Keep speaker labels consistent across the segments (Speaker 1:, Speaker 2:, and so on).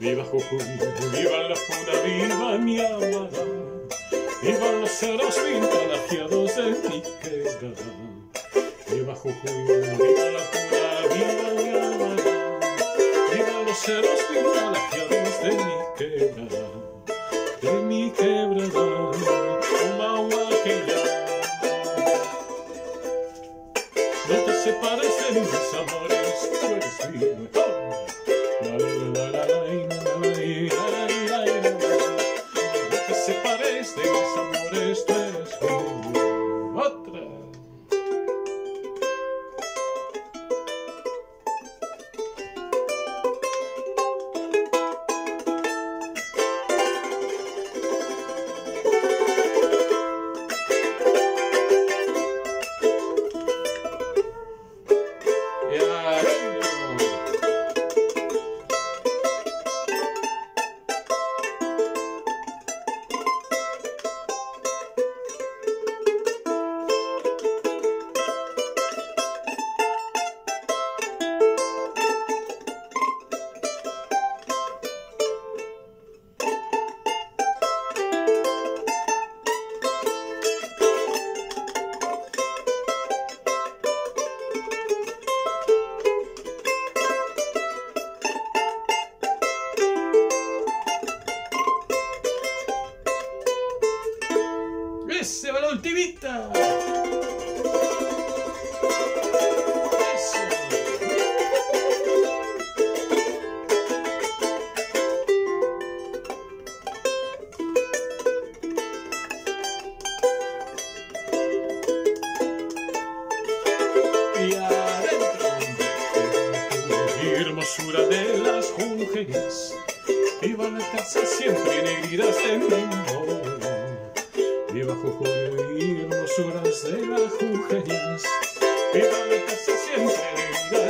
Speaker 1: Viva Jujuy, viva la pura, viva mi amada. Viva los ceros contagiados de mi queda. Viva Jujuy, viva la pura, viva mi amada. Viva los ceros contagiados de mi queda. De mi quebrada, Humahuaqueya. No te separes de mis amores, tú eres mi productivista. hermosura de las mujeres y van a estarse siempre negridas en mi amor.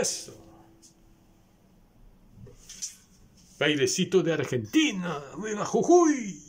Speaker 1: Eso. Bailecito de Argentina. ¡Viva Jujuy!